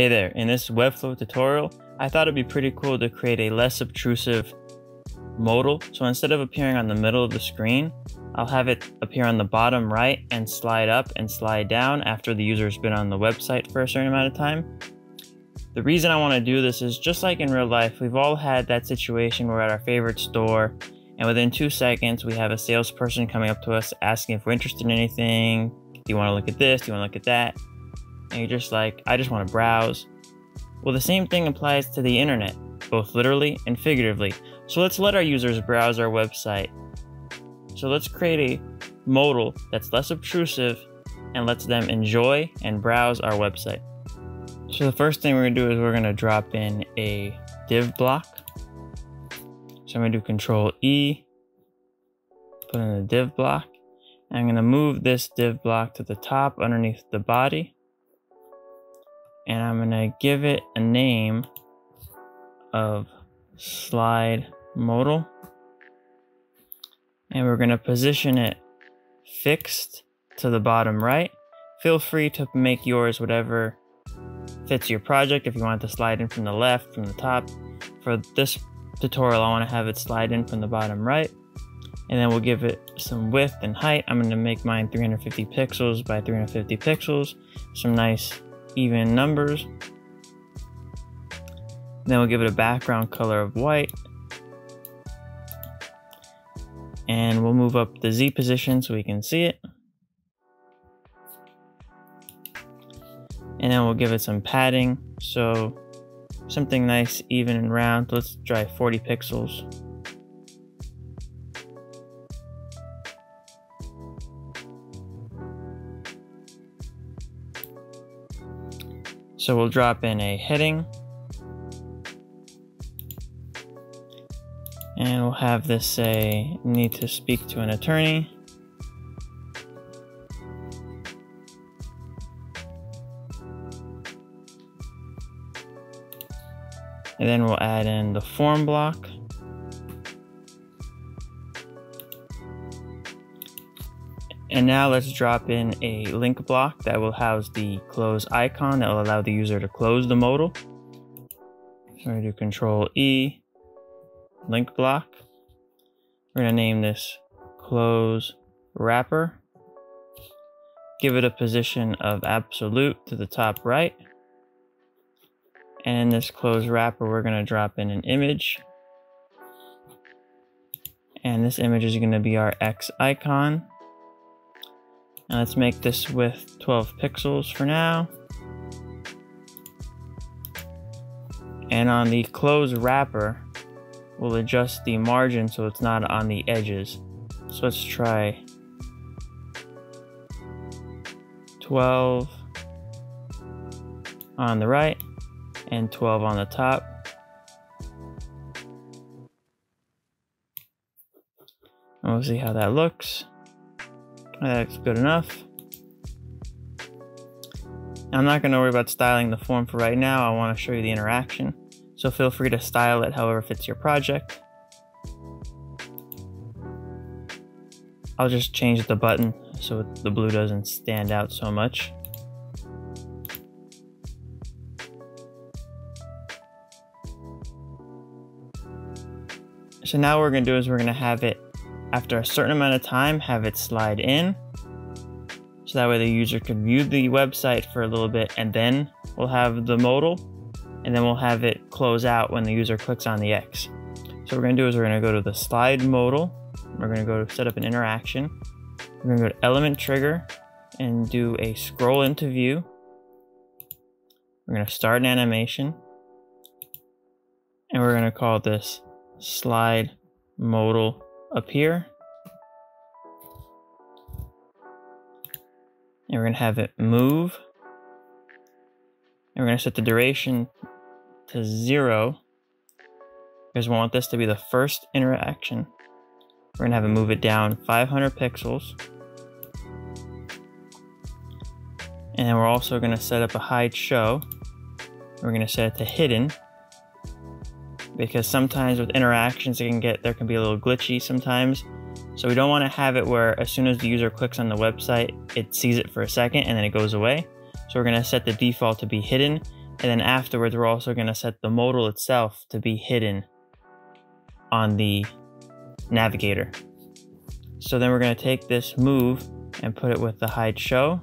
Hey there, in this Webflow tutorial, I thought it'd be pretty cool to create a less obtrusive modal. So instead of appearing on the middle of the screen, I'll have it appear on the bottom right and slide up and slide down after the user's been on the website for a certain amount of time. The reason I want to do this is just like in real life, we've all had that situation where we're at our favorite store and within two seconds we have a salesperson coming up to us asking if we're interested in anything. Do you want to look at this? Do you want to look at that? And you're just like, I just want to browse. Well, the same thing applies to the internet, both literally and figuratively. So let's let our users browse our website. So let's create a modal that's less obtrusive and lets them enjoy and browse our website. So the first thing we're gonna do is we're gonna drop in a div block. So I'm gonna do control E, put in a div block. I'm gonna move this div block to the top underneath the body and I'm gonna give it a name of slide modal. And we're gonna position it fixed to the bottom right. Feel free to make yours whatever fits your project. If you want it to slide in from the left from the top. For this tutorial I want to have it slide in from the bottom right. And then we'll give it some width and height. I'm going to make mine 350 pixels by 350 pixels. Some nice even numbers. Then we'll give it a background color of white. And we'll move up the Z position so we can see it. And then we'll give it some padding. So something nice, even and round. Let's try 40 pixels. So we'll drop in a heading. And we'll have this say, need to speak to an attorney. And then we'll add in the form block. And now let's drop in a link block that will house the close icon that will allow the user to close the modal. So to do Control E, link block. We're going to name this close wrapper. Give it a position of absolute to the top right. And in this close wrapper, we're going to drop in an image. And this image is going to be our X icon. Let's make this width 12 pixels for now. And on the close wrapper, we'll adjust the margin so it's not on the edges. So let's try 12 on the right and 12 on the top. And we'll see how that looks. That's good enough. I'm not going to worry about styling the form for right now. I want to show you the interaction. So feel free to style it however fits your project. I'll just change the button so the blue doesn't stand out so much. So now what we're going to do is we're going to have it after a certain amount of time, have it slide in. So that way the user can view the website for a little bit and then we'll have the modal and then we'll have it close out when the user clicks on the X. So what we're gonna do is we're gonna go to the slide modal. We're gonna go to set up an interaction. We're gonna go to element trigger and do a scroll into view. We're gonna start an animation and we're gonna call this slide modal up And we're going to have it move. And we're going to set the duration to zero because we want this to be the first interaction. We're going to have it move it down 500 pixels. And then we're also going to set up a hide show. We're going to set it to hidden because sometimes with interactions it can get there can be a little glitchy sometimes so we don't want to have it where as soon as the user clicks on the website it sees it for a second and then it goes away so we're going to set the default to be hidden And then afterwards, we're also going to set the modal itself to be hidden on the navigator. So then we're going to take this move and put it with the hide show.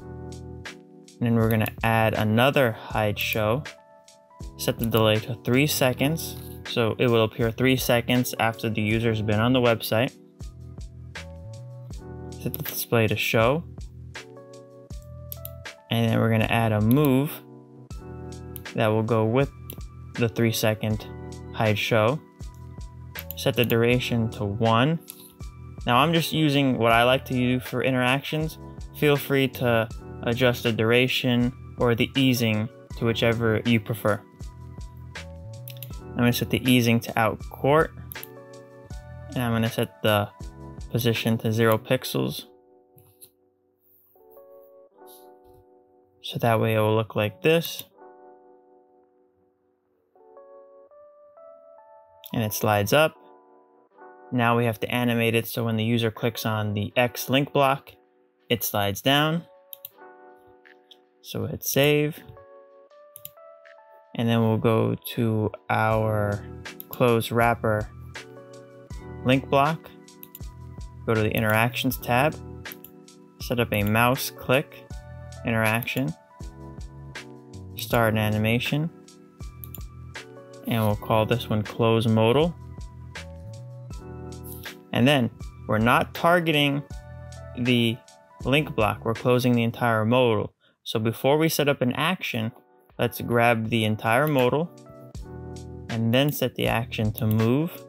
And then we're going to add another hide show. Set the delay to three seconds. So it will appear three seconds after the user's been on the website. Set the display to show. And then we're going to add a move that will go with the three second hide show. Set the duration to one. Now I'm just using what I like to do for interactions. Feel free to adjust the duration or the easing to whichever you prefer. I'm going to set the easing to out quart. And I'm going to set the position to zero pixels. So that way it will look like this. and it slides up. Now we have to animate it so when the user clicks on the X link block, it slides down. So hit save. And then we'll go to our close wrapper link block. Go to the interactions tab. Set up a mouse click interaction. Start an animation and we'll call this one close modal. And then we're not targeting the link block, we're closing the entire modal. So before we set up an action, let's grab the entire modal and then set the action to move.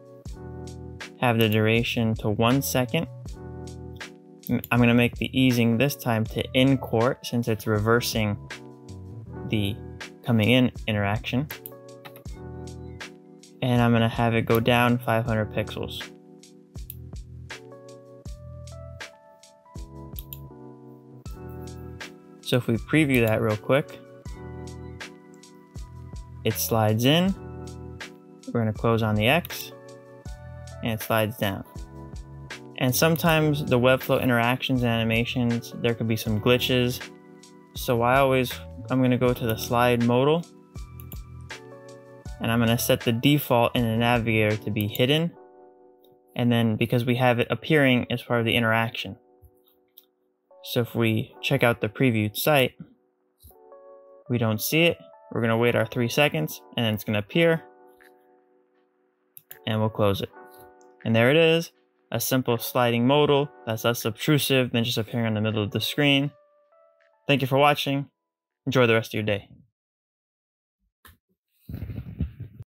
Have the duration to one second. I'm gonna make the easing this time to in quart since it's reversing the coming in interaction and I'm gonna have it go down 500 pixels. So if we preview that real quick, it slides in, we're gonna close on the X, and it slides down. And sometimes the Webflow interactions and animations, there could be some glitches. So I always, I'm gonna go to the slide modal and I'm going to set the default in the navigator to be hidden and then because we have it appearing as part of the interaction. So if we check out the previewed site, we don't see it. We're going to wait our three seconds and then it's going to appear and we'll close it. And there it is, a simple sliding modal that's less obtrusive than just appearing in the middle of the screen. Thank you for watching. Enjoy the rest of your day.